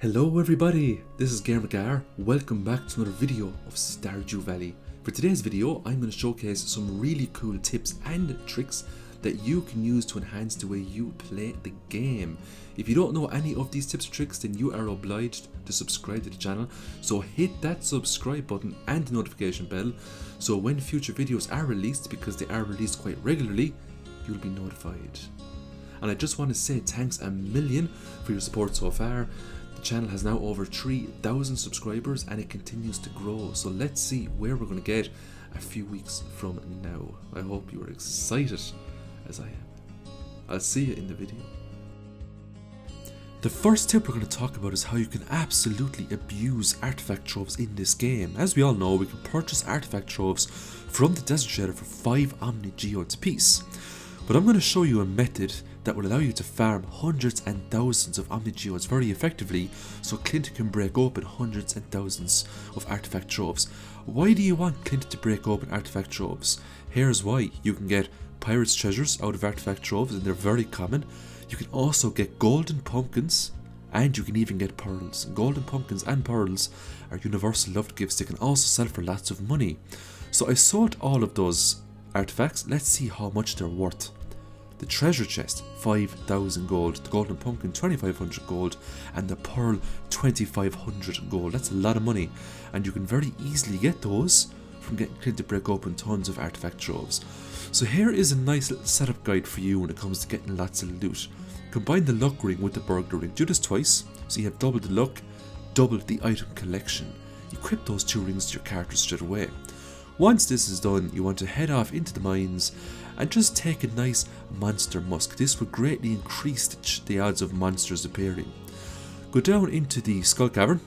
Hello everybody, this is GamerGar. Welcome back to another video of Stardew Valley. For today's video, I'm going to showcase some really cool tips and tricks that you can use to enhance the way you play the game. If you don't know any of these tips tricks, then you are obliged to subscribe to the channel. So hit that subscribe button and the notification bell so when future videos are released, because they are released quite regularly, you'll be notified. And I just want to say thanks a million for your support so far. The channel has now over 3,000 subscribers and it continues to grow. So let's see where we're going to get a few weeks from now. I hope you are excited as I am. I'll see you in the video. The first tip we're going to talk about is how you can absolutely abuse artifact troves in this game. As we all know, we can purchase artifact troves from the Desert Trader for 5 Omni Geodes apiece. But I'm going to show you a method that will allow you to farm hundreds and thousands of Omni Geodes very effectively so Clint can break open hundreds and thousands of artifact troves. Why do you want Clint to break open artifact troves? Here's why. You can get pirates treasures out of artifact troves and they're very common. You can also get golden pumpkins and you can even get pearls. Golden pumpkins and pearls are universal loved gifts they can also sell for lots of money. So I sold all of those artifacts. Let's see how much they're worth. The treasure chest, 5000 gold. The golden pumpkin, 2500 gold. And the pearl, 2500 gold. That's a lot of money. And you can very easily get those from getting to break open tons of artifact troves. So here is a nice little setup guide for you when it comes to getting lots of loot. Combine the luck ring with the burglar ring. Do this twice, so you have double the luck, double the item collection. Equip those two rings to your character straight away. Once this is done, you want to head off into the mines and just take a nice monster musk. This will greatly increase the odds of monsters appearing. Go down into the skull cavern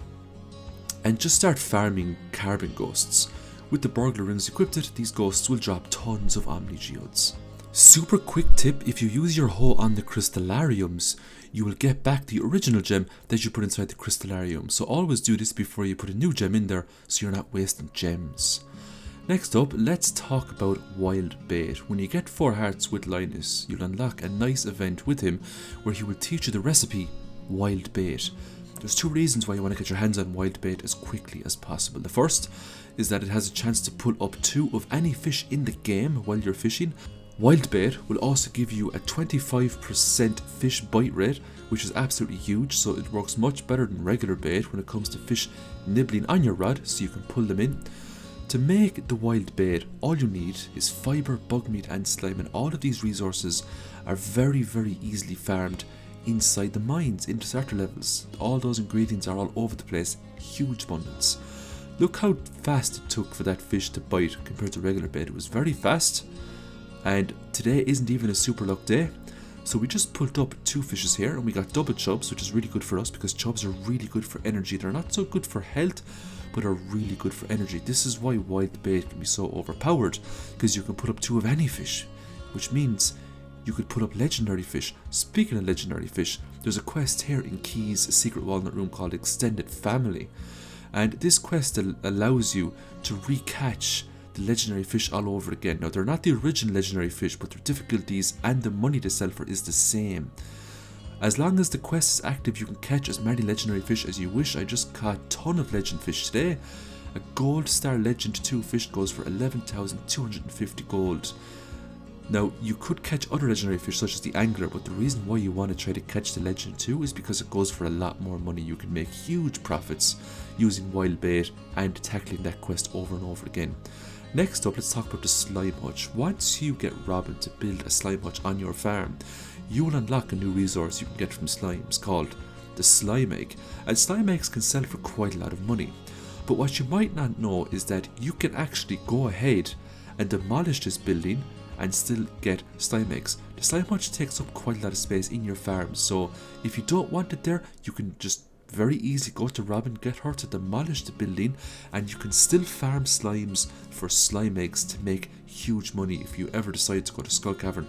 and just start farming carbon ghosts. With the burglar rings equipped, these ghosts will drop tons of Omni Geodes. Super quick tip, if you use your hoe on the crystallariums, you will get back the original gem that you put inside the crystallarium. So always do this before you put a new gem in there so you're not wasting gems. Next up, let's talk about Wild Bait. When you get 4 hearts with Linus, you'll unlock a nice event with him where he will teach you the recipe Wild Bait. There's two reasons why you want to get your hands on Wild Bait as quickly as possible. The first is that it has a chance to pull up two of any fish in the game while you're fishing. Wild bait will also give you a 25% fish bite rate, which is absolutely huge, so it works much better than regular bait when it comes to fish nibbling on your rod, so you can pull them in. To make the wild bait, all you need is fibre, bug meat and slime, and all of these resources are very very easily farmed inside the mines, into starter levels. All those ingredients are all over the place, huge abundance. Look how fast it took for that fish to bite compared to regular bait. It was very fast. And today isn't even a super luck day. So we just pulled up two fishes here and we got double chubs, which is really good for us because chubs are really good for energy. They're not so good for health, but are really good for energy. This is why wild bait can be so overpowered, because you can put up two of any fish, which means you could put up legendary fish. Speaking of legendary fish, there's a quest here in Qi's secret walnut room called Extended Family. And this quest allows you to recatch the legendary fish all over again. Now, they're not the original legendary fish, but their difficulties and the money they sell for is the same. As long as the quest is active, you can catch as many legendary fish as you wish. I just caught a ton of legend fish today. A gold star legend 2 fish goes for 11,250 gold. Now, you could catch other legendary fish such as the angler, but the reason why you want to try to catch the legend 2 is because it goes for a lot more money. You can make huge profits using wild bait and tackling that quest over and over again. Next up, let's talk about the slime hutch. Once you get Robin to build a slime hutch on your farm, you will unlock a new resource you can get from slimes called the slime egg. And slime eggs can sell for quite a lot of money. But what you might not know is that you can actually go ahead and demolish this building and still get slime eggs. The slime hutch takes up quite a lot of space in your farm, so if you don't want it there, you can just very easy, go to Robin, get her to demolish the building, and you can still farm slimes for slime eggs to make huge money if you ever decide to go to Skull Cavern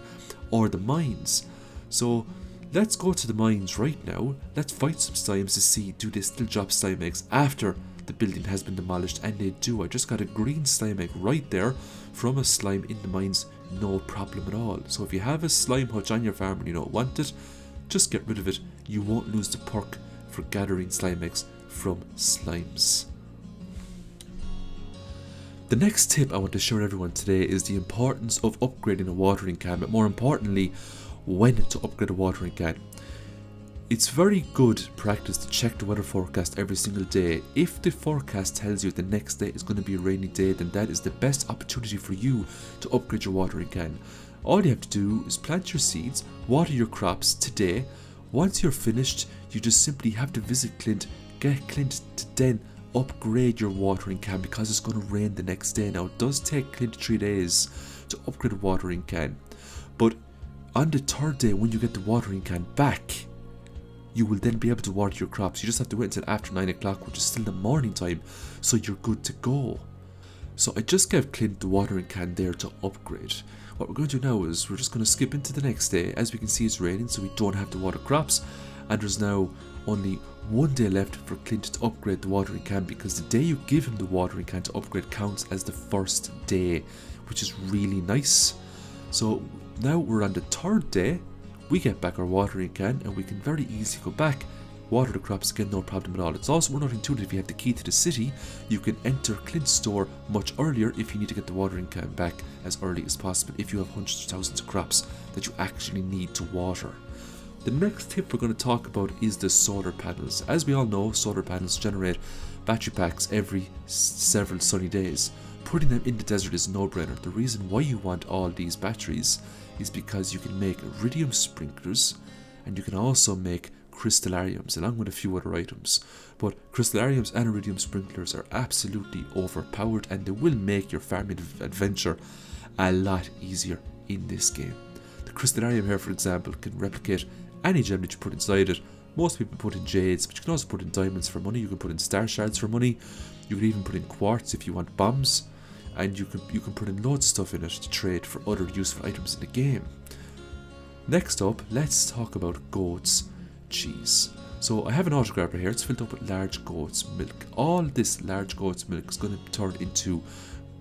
or the mines. So let's go to the mines right now. Let's fight some slimes to see do they still drop slime eggs after the building has been demolished, and they do. I just got a green slime egg right there from a slime in the mines no problem at all. So if you have a slime hutch on your farm and you don't want it, just get rid of it. You won't lose the perk for gathering slime from slimes. The next tip I want to show with everyone today is the importance of upgrading a watering can, but more importantly, when to upgrade a watering can. It's very good practice to check the weather forecast every single day. If the forecast tells you the next day is going to be a rainy day, then that is the best opportunity for you to upgrade your watering can. All you have to do is plant your seeds, water your crops today. Once you're finished, you just simply have to visit Clint, get Clint to then upgrade your watering can because it's going to rain the next day. Now, it does take Clint three days to upgrade a watering can, but on the third day, when you get the watering can back, you will then be able to water your crops. You just have to wait until after 9 o'clock, which is still the morning time, so you're good to go. So I just gave Clint the watering can there to upgrade. What we're going to do now is we're just going to skip into the next day. As we can see it's raining so we don't have to water crops and there's now only one day left for Clint to upgrade the watering can because the day you give him the watering can to upgrade counts as the first day which is really nice. So now we're on the third day we get back our watering can and we can very easily go back water the crops again no problem at all. It's also not intuitive if you have the key to the city you can enter clint's store much earlier if you need to get the watering can back as early as possible if you have hundreds of thousands of crops that you actually need to water. The next tip we're going to talk about is the solar panels. As we all know solar panels generate battery packs every several sunny days. Putting them in the desert is no-brainer. The reason why you want all these batteries is because you can make iridium sprinklers and you can also make crystallariums along with a few other items. But crystallariums and iridium sprinklers are absolutely overpowered and they will make your farming adventure a lot easier in this game. The crystallarium here for example can replicate any gem that you put inside it. Most people put in jades, but you can also put in diamonds for money, you can put in star shards for money, you can even put in quartz if you want bombs and you can you can put in loads of stuff in it to trade for other useful items in the game. Next up, let's talk about goat's cheese. So I have an autographer here, it's filled up with large goat's milk. All this large goat's milk is going to turn into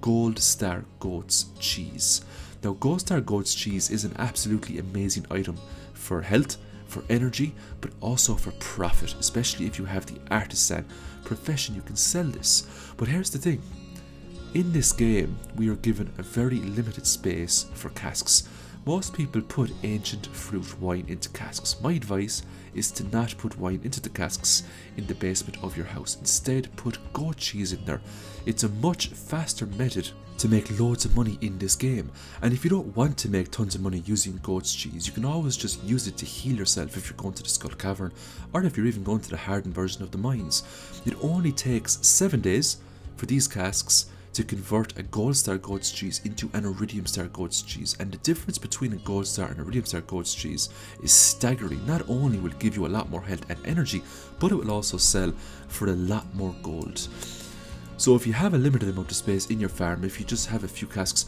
Gold Star Goat's cheese. Now Gold Star Goat's cheese is an absolutely amazing item for health, for energy, but also for profit, especially if you have the artisan profession, you can sell this. But here's the thing, in this game, we are given a very limited space for casks. Most people put ancient fruit wine into casks. My advice is to not put wine into the casks in the basement of your house. Instead, put goat cheese in there. It's a much faster method to make loads of money in this game. And if you don't want to make tons of money using goat's cheese, you can always just use it to heal yourself if you're going to the Skull Cavern, or if you're even going to the hardened version of the mines. It only takes 7 days for these casks to convert a gold star goat's cheese into an iridium star goat's cheese. And the difference between a gold star and iridium star goat's cheese is staggering. Not only will give you a lot more health and energy but it will also sell for a lot more gold. So if you have a limited amount of space in your farm if you just have a few casks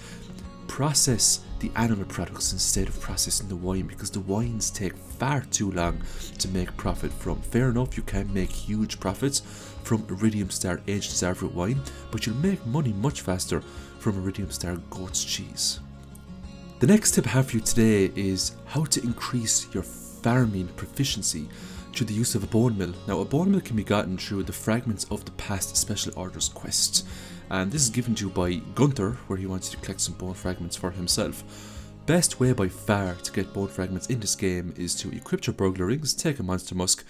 process the animal products instead of processing the wine because the wines take far too long to make profit from. Fair enough, you can make huge profits from Iridium Star aged Starfruit wine, but you'll make money much faster from Iridium Star goat's cheese. The next tip I have for you today is how to increase your farming proficiency through the use of a bone mill. Now, a bone mill can be gotten through the fragments of the past special orders quest and this is given to you by Gunther, where he wants you to collect some bone fragments for himself. Best way by far to get bone fragments in this game is to equip your burglar rings, take a monster musk,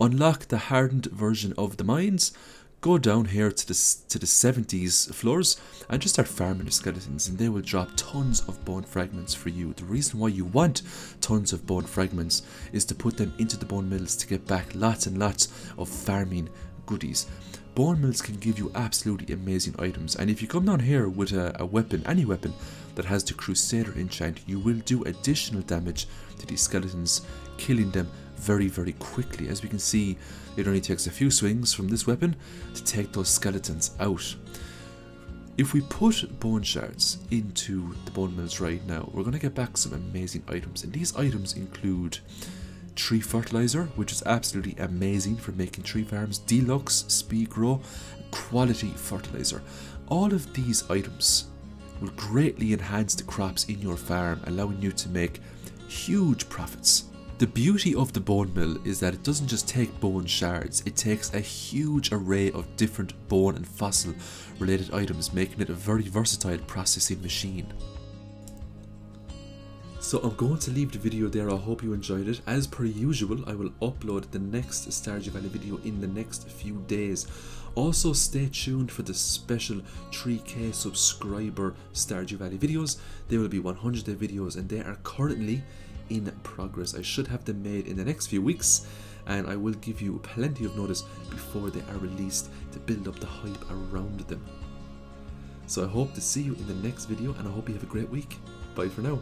unlock the hardened version of the mines, go down here to the, to the 70s floors and just start farming the skeletons and they will drop tons of bone fragments for you. The reason why you want tons of bone fragments is to put them into the bone mills to get back lots and lots of farming goodies. Bone mills can give you absolutely amazing items and if you come down here with a, a weapon, any weapon that has the Crusader enchant, you will do additional damage to these skeletons, killing them very very quickly. As we can see, it only takes a few swings from this weapon to take those skeletons out. If we put bone shards into the bone mills right now, we're going to get back some amazing items and these items include tree fertilizer, which is absolutely amazing for making tree farms, deluxe speed grow, quality fertilizer. All of these items will greatly enhance the crops in your farm, allowing you to make huge profits The beauty of the bone mill is that it doesn't just take bone shards, it takes a huge array of different bone and fossil related items, making it a very versatile processing machine. So I'm going to leave the video there, I hope you enjoyed it. As per usual, I will upload the next Stardew Valley video in the next few days. Also stay tuned for the special 3k subscriber Stardew Valley videos. They will be 100 day videos and they are currently in progress. I should have them made in the next few weeks and I will give you plenty of notice before they are released to build up the hype around them. So I hope to see you in the next video and I hope you have a great week. Bye for now.